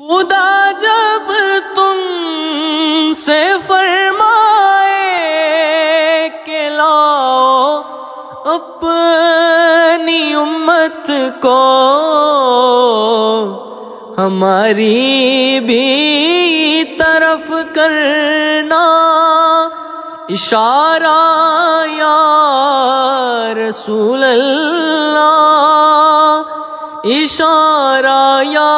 खुदा जब तुम से फरमाए के लाओ अपनी उम्मत को, हमारी भी तरफ़ करना इशारा या रसूल अल्लाह इशारा या